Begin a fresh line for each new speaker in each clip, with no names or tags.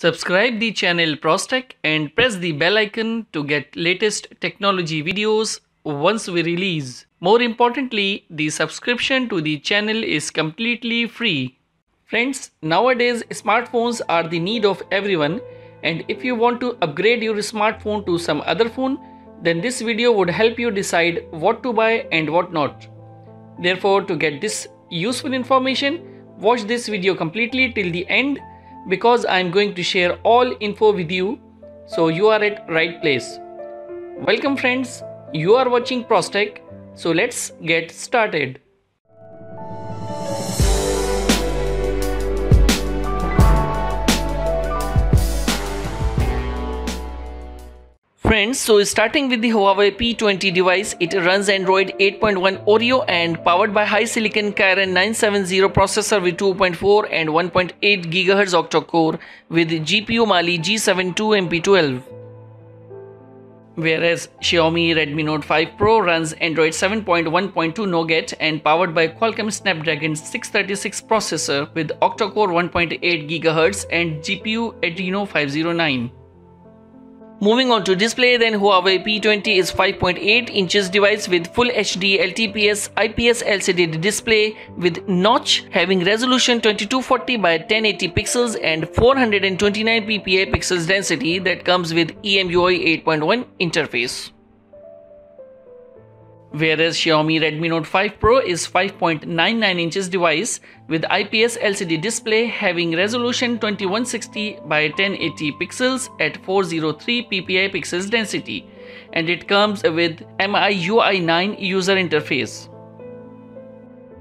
Subscribe the channel ProzTech and press the bell icon to get latest technology videos once we release. More importantly, the subscription to the channel is completely free. Friends, nowadays smartphones are the need of everyone and if you want to upgrade your smartphone to some other phone, then this video would help you decide what to buy and what not. Therefore, to get this useful information, watch this video completely till the end because I am going to share all info with you so you are at right place. Welcome friends, you are watching ProzTech so let's get started. Friends, so starting with the Huawei P20 device, it runs Android 8.1 Oreo and powered by HiSilicon Kirin 970 processor with 2.4 and 1.8 GHz octa-core with GPU Mali G72 MP12. Whereas Xiaomi Redmi Note 5 Pro runs Android 7.1.2 Nougat and powered by Qualcomm Snapdragon 636 processor with octa-core 1.8 GHz and GPU Adreno 509. Moving on to display then Huawei P20 is 5.8 inches device with full HD LTPS IPS LCD display with notch having resolution 2240 by 1080 pixels and 429 ppi pixels density that comes with EMUI 8.1 interface whereas Xiaomi Redmi Note 5 Pro is 5.99 inches device with IPS LCD display having resolution 2160 by 1080 pixels at 403 ppi pixels density and it comes with MIUI 9 user interface.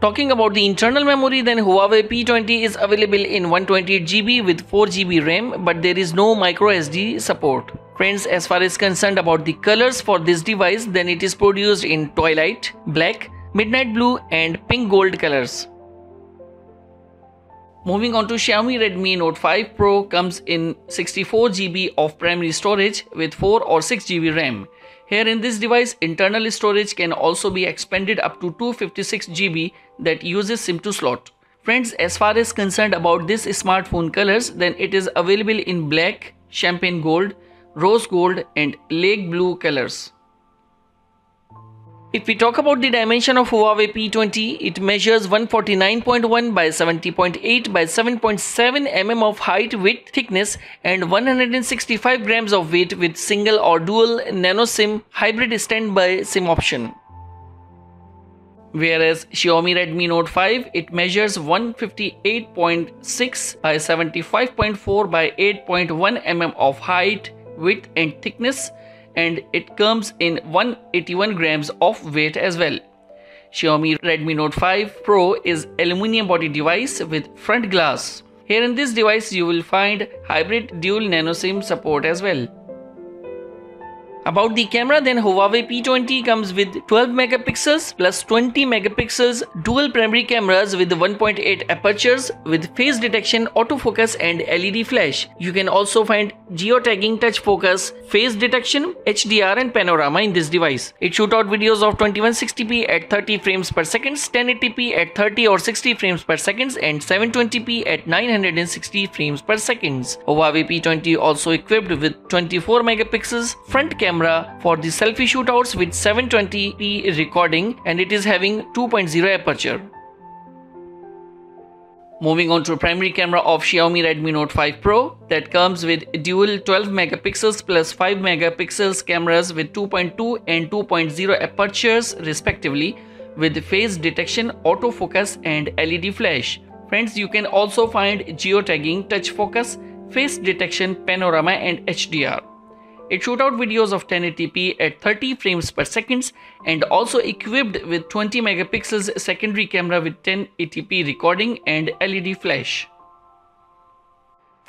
Talking about the internal memory then Huawei P20 is available in 128GB with 4GB RAM but there is no microSD support. Friends, as far as concerned about the colors for this device, then it is produced in twilight, black, midnight blue and pink gold colors. Moving on to Xiaomi Redmi Note 5 Pro comes in 64GB of primary storage with 4 or 6GB RAM. Here in this device, internal storage can also be expanded up to 256GB that uses SIM2 slot. Friends, as far as concerned about this smartphone colors, then it is available in black, champagne gold, rose gold and lake blue colors. If we talk about the dimension of Huawei P20, it measures 149.1 by 70.8 by 7.7 mm of height, width, thickness and 165 grams of weight with single or dual nano SIM hybrid standby SIM option. Whereas Xiaomi Redmi Note 5, it measures 158.6 by 75.4 by 8.1 mm of height, width and thickness and it comes in 181 grams of weight as well. Xiaomi Redmi Note 5 Pro is aluminum body device with front glass. Here in this device you will find hybrid dual nano SIM support as well. About the camera then Huawei P20 comes with 12 megapixels plus 20 megapixels dual primary cameras with 1.8 apertures with face detection, autofocus and LED flash. You can also find geo-tagging touch focus, face detection, HDR and panorama in this device. It shoots out videos of 2160p at 30 frames per second, 1080p at 30 or 60 frames per second and 720p at 960 frames per second. Huawei P20 also equipped with 24 megapixels front camera camera for the selfie shootouts with 720p recording and it is having 2.0 aperture. Moving on to primary camera of Xiaomi Redmi Note 5 Pro that comes with dual 12 megapixels plus 5 megapixels cameras with 2.2 and 2.0 apertures respectively with face detection, autofocus and LED flash. Friends, you can also find geotagging, touch focus, face detection, panorama and HDR. It shot out videos of 1080p at 30 frames per second and also equipped with 20 megapixels secondary camera with 1080p recording and LED flash.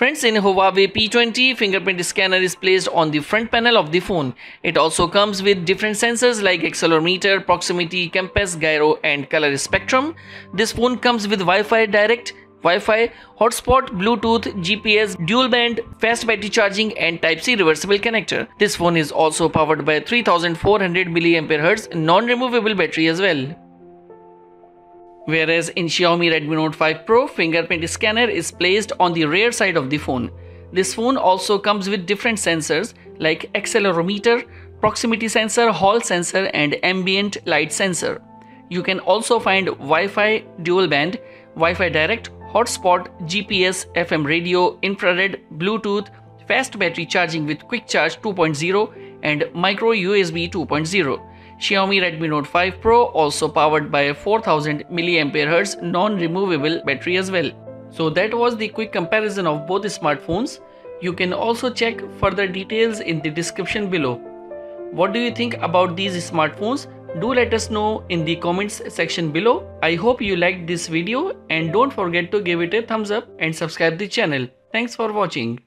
Friends, in Huawei P20, fingerprint scanner is placed on the front panel of the phone. It also comes with different sensors like accelerometer, proximity, compass, gyro and color spectrum. This phone comes with Wi-Fi direct, Wi-Fi, hotspot, Bluetooth, GPS, dual band, fast battery charging and Type-C reversible connector. This phone is also powered by 3400 mAh non-removable battery as well. Whereas in Xiaomi Redmi Note 5 Pro, fingerprint scanner is placed on the rear side of the phone. This phone also comes with different sensors like accelerometer, proximity sensor, hall sensor and ambient light sensor. You can also find Wi-Fi dual band, Wi-Fi direct, hotspot, GPS, FM radio, infrared, Bluetooth, fast battery charging with quick charge 2.0 and micro USB 2.0. Xiaomi Redmi Note 5 Pro also powered by a 4000 mAh non-removable battery as well. So that was the quick comparison of both smartphones. You can also check further details in the description below. What do you think about these smartphones? Do let us know in the comments section below. I hope you liked this video and don't forget to give it a thumbs up and subscribe the channel. Thanks for watching.